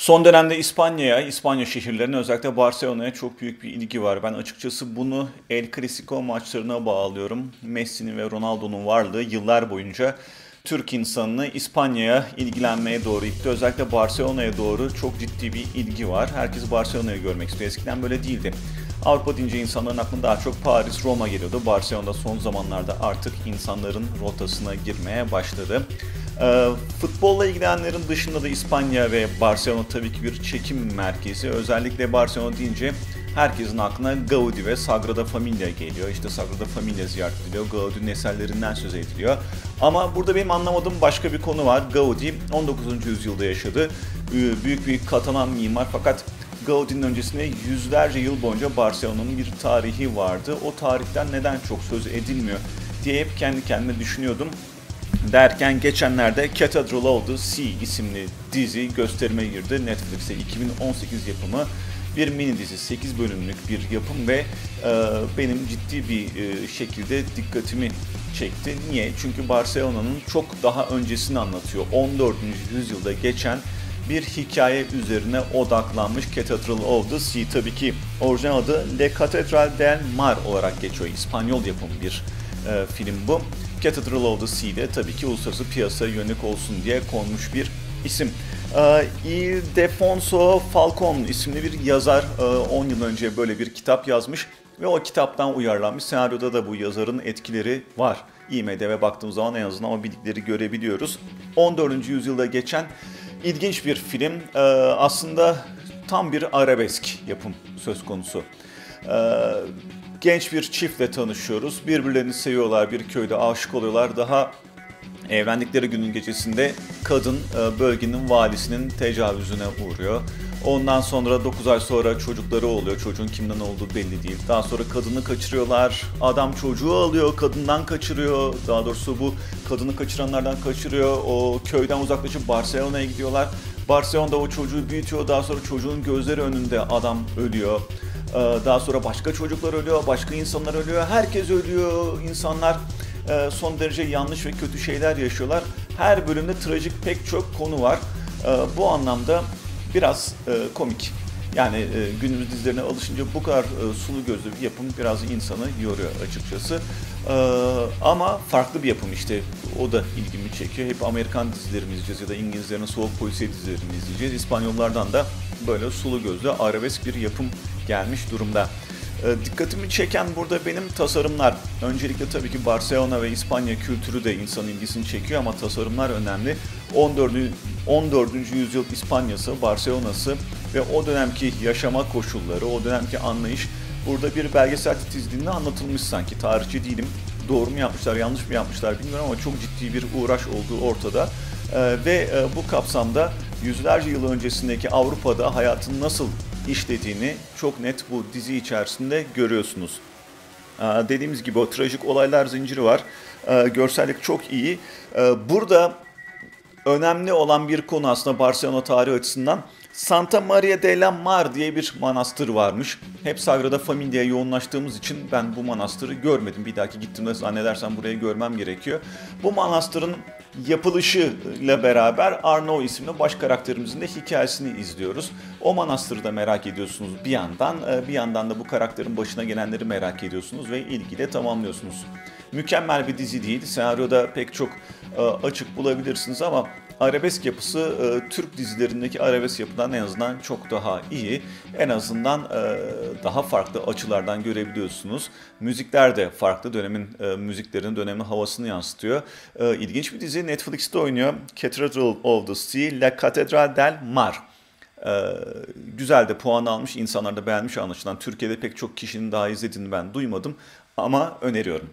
Son dönemde İspanya'ya, İspanya şehirlerine özellikle Barcelona'ya çok büyük bir ilgi var. Ben açıkçası bunu El Clasico maçlarına bağlıyorum. Messi'nin ve Ronaldo'nun varlığı yıllar boyunca Türk insanını İspanya'ya ilgilenmeye doğru itti. Özellikle Barcelona'ya doğru çok ciddi bir ilgi var. Herkes Barcelona'yı görmek istiyor. Eskiden böyle değildi. Avrupa deyince insanların aklına daha çok Paris, Roma geliyordu. Barcelona son zamanlarda artık insanların rotasına girmeye başladı. Ee, futbolla ilgilenenlerin dışında da İspanya ve Barcelona tabii ki bir çekim merkezi. Özellikle Barcelona deyince herkesin aklına Gaudi ve Sagrada Familia geliyor. İşte Sagrada Familia ziyaret ediliyor. Gaudi'nin eserlerinden söz ediliyor. Ama burada benim anlamadığım başka bir konu var. Gaudi 19. yüzyılda yaşadı. Ee, büyük bir Katalan mimar fakat Gaudi'nin öncesinde yüzlerce yıl boyunca Barcelona'nın bir tarihi vardı. O tarihten neden çok söz edilmiyor diye hep kendi kendime düşünüyordum. Derken geçenlerde Cathedral of the Sea isimli dizi gösterime girdi. Netflix'e 2018 yapımı bir mini dizi, 8 bölümlük bir yapım ve e, benim ciddi bir e, şekilde dikkatimi çekti. Niye? Çünkü Barcelona'nın çok daha öncesini anlatıyor. 14. yüzyılda geçen bir hikaye üzerine odaklanmış Cathedral of the Sea. Tabii ki orijinal adı Le Catedral del Mar olarak geçiyor. İspanyol yapımı bir e, film bu. Cathedral of the Sea'de tabii ki uluslararası piyasaya yönelik olsun diye konmuş bir isim. E, Ildefonso Falcon isimli bir yazar e, 10 yıl önce böyle bir kitap yazmış ve o kitaptan uyarlanmış. Senaryoda da bu yazarın etkileri var. IMDb'ye baktığımız zaman en azından o bildikleri görebiliyoruz. 14. yüzyılda geçen ilginç bir film. E, aslında tam bir arabesk yapım söz konusu. E, genç bir çiftle tanışıyoruz. Birbirlerini seviyorlar, bir köyde aşık oluyorlar. Daha evlendikleri günün gecesinde kadın e, bölgenin valisinin tecavüzüne uğruyor. Ondan sonra 9 ay sonra çocukları oluyor. Çocuğun kimden olduğu belli değil. Daha sonra kadını kaçırıyorlar. Adam çocuğu alıyor, kadından kaçırıyor. Daha doğrusu bu kadını kaçıranlardan kaçırıyor. O köyden uzaklaşıp Barcelona'ya gidiyorlar. Barcelona'da o çocuğu büyütüyor. Daha sonra çocuğun gözleri önünde adam ölüyor. Ee, daha sonra başka çocuklar ölüyor, başka insanlar ölüyor. Herkes ölüyor. İnsanlar e, son derece yanlış ve kötü şeyler yaşıyorlar. Her bölümde trajik pek çok konu var. Ee, bu anlamda biraz e, komik. Yani e, günümüz dizilerine alışınca bu kadar sulu gözlü bir yapım biraz insanı yoruyor açıkçası. Ee, ama farklı bir yapım işte. O da ilgimi çekiyor. Hep Amerikan dizilerini izleyeceğiz ya da İngilizlerin soğuk polisiye dizilerini izleyeceğiz. İspanyollardan da böyle sulu gözlü arabesk bir yapım gelmiş durumda. E, dikkatimi çeken burada benim tasarımlar. Öncelikle tabii ki Barcelona ve İspanya kültürü de insan ilgisini çekiyor ama tasarımlar önemli. 14. 14. yüzyıl İspanya'sı, Barcelona'sı ve o dönemki yaşama koşulları, o dönemki anlayış burada bir belgesel titizliğinde anlatılmış sanki. Tarihçi değilim. Doğru mu yapmışlar, yanlış mı yapmışlar bilmiyorum ama çok ciddi bir uğraş olduğu ortada. Ee, ve e, bu kapsamda yüzlerce yıl öncesindeki Avrupa'da hayatın nasıl işlediğini çok net bu dizi içerisinde görüyorsunuz. Dediğimiz gibi o trajik olaylar zinciri var. Görsellik çok iyi. Burada önemli olan bir konu aslında Barcelona tarihi açısından Santa Maria de la Mar diye bir manastır varmış. Hep Sagrada Familia'ya yoğunlaştığımız için ben bu manastırı görmedim. Bir dahaki gittiğimde zannedersem burayı görmem gerekiyor. Bu manastırın yapılışıyla beraber Arnaud isimli baş karakterimizin de hikayesini izliyoruz. O manastırı da merak ediyorsunuz bir yandan. E, bir yandan da bu karakterin başına gelenleri merak ediyorsunuz ve ilgiyle tamamlıyorsunuz. Mükemmel bir dizi değil. Senaryoda pek çok e, açık bulabilirsiniz ama arabesk yapısı e, Türk dizilerindeki arabesk yapıdan en azından çok daha iyi. En azından e, daha farklı açılardan görebiliyorsunuz. Müzikler de farklı dönemin e, müziklerinin dönemin havasını yansıtıyor. E, ilginç bir dizi Netflix'te oynuyor. Cathedral of the Sea, La Catedral del Mar. Ee, güzel de puan almış, insanlar da beğenmiş anlaşılan. Türkiye'de pek çok kişinin daha izlediğini ben duymadım ama öneriyorum.